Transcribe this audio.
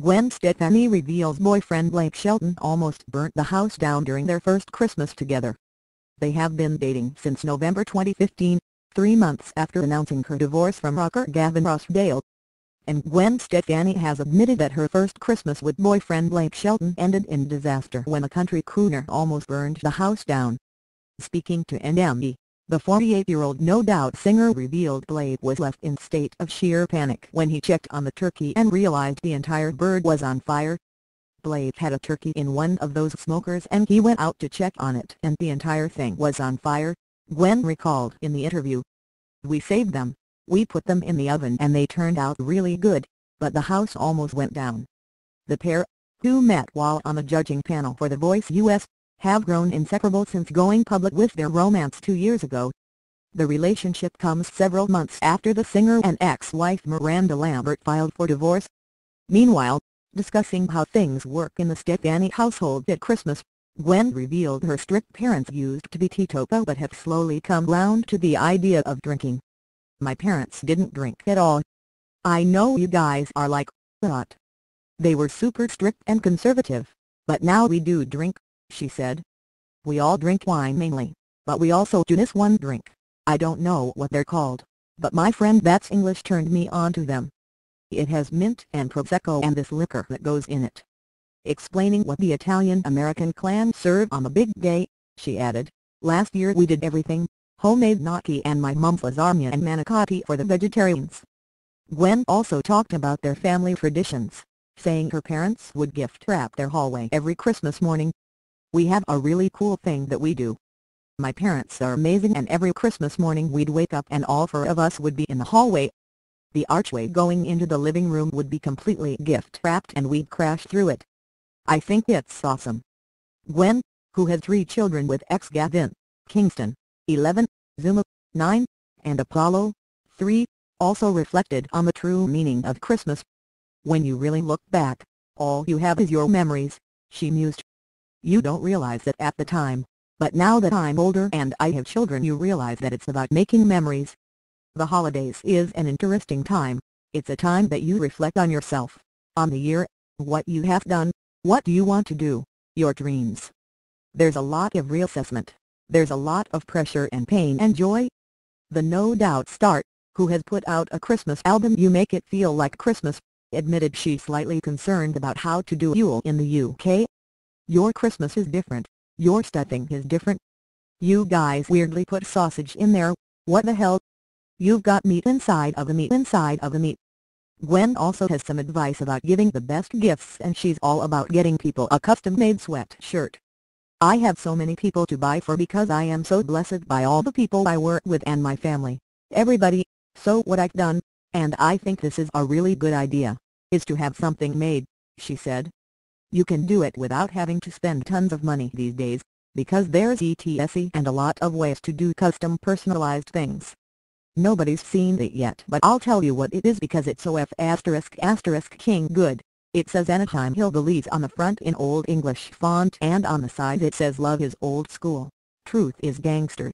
Gwen Stefani reveals boyfriend Blake Shelton almost burnt the house down during their first Christmas together. They have been dating since November 2015, three months after announcing her divorce from rocker Gavin Rossdale. And Gwen Stefani has admitted that her first Christmas with boyfriend Blake Shelton ended in disaster when a country crooner almost burned the house down. Speaking to NME, the 48-year-old No Doubt singer revealed Blake was left in state of sheer panic when he checked on the turkey and realized the entire bird was on fire. Blake had a turkey in one of those smokers and he went out to check on it and the entire thing was on fire, Gwen recalled in the interview. We saved them, we put them in the oven and they turned out really good, but the house almost went down. The pair, who met while on the judging panel for The Voice US, have grown inseparable since going public with their romance two years ago. The relationship comes several months after the singer and ex-wife Miranda Lambert filed for divorce. Meanwhile, discussing how things work in the Stefani household at Christmas, Gwen revealed her strict parents used to be teetotal but have slowly come round to the idea of drinking. My parents didn't drink at all. I know you guys are like that. They were super strict and conservative, but now we do drink she said. We all drink wine mainly, but we also do this one drink. I don't know what they're called, but my friend that's English turned me on to them. It has mint and Prosecco and this liquor that goes in it. Explaining what the Italian-American clan serve on the big day, she added, last year we did everything, homemade gnocchi and my mum's lasagna and manicotti for the vegetarians. Gwen also talked about their family traditions, saying her parents would gift wrap their hallway every Christmas morning, we have a really cool thing that we do. My parents are amazing and every Christmas morning we'd wake up and all four of us would be in the hallway. The archway going into the living room would be completely gift-wrapped and we'd crash through it. I think it's awesome. Gwen, who has three children with ex-Gavin, Kingston, 11, Zuma, 9, and Apollo, 3, also reflected on the true meaning of Christmas. When you really look back, all you have is your memories, she mused. You don't realize it at the time, but now that I'm older and I have children you realize that it's about making memories. The holidays is an interesting time, it's a time that you reflect on yourself, on the year, what you have done, what do you want to do, your dreams. There's a lot of reassessment, there's a lot of pressure and pain and joy. The No Doubt star, who has put out a Christmas album You Make It Feel Like Christmas, admitted she's slightly concerned about how to do Yule in the UK your Christmas is different, your stuffing is different. You guys weirdly put sausage in there, what the hell? You've got meat inside of the meat inside of the meat. Gwen also has some advice about giving the best gifts and she's all about getting people a custom-made sweatshirt. I have so many people to buy for because I am so blessed by all the people I work with and my family, everybody, so what I've done, and I think this is a really good idea, is to have something made, she said. You can do it without having to spend tons of money these days, because there's Etsy and a lot of ways to do custom personalized things. Nobody's seen it yet but I'll tell you what it is because it's OF asterisk asterisk king good. It says Anytime Hillbillies on the front in Old English font and on the side it says Love is old school, Truth is gangster.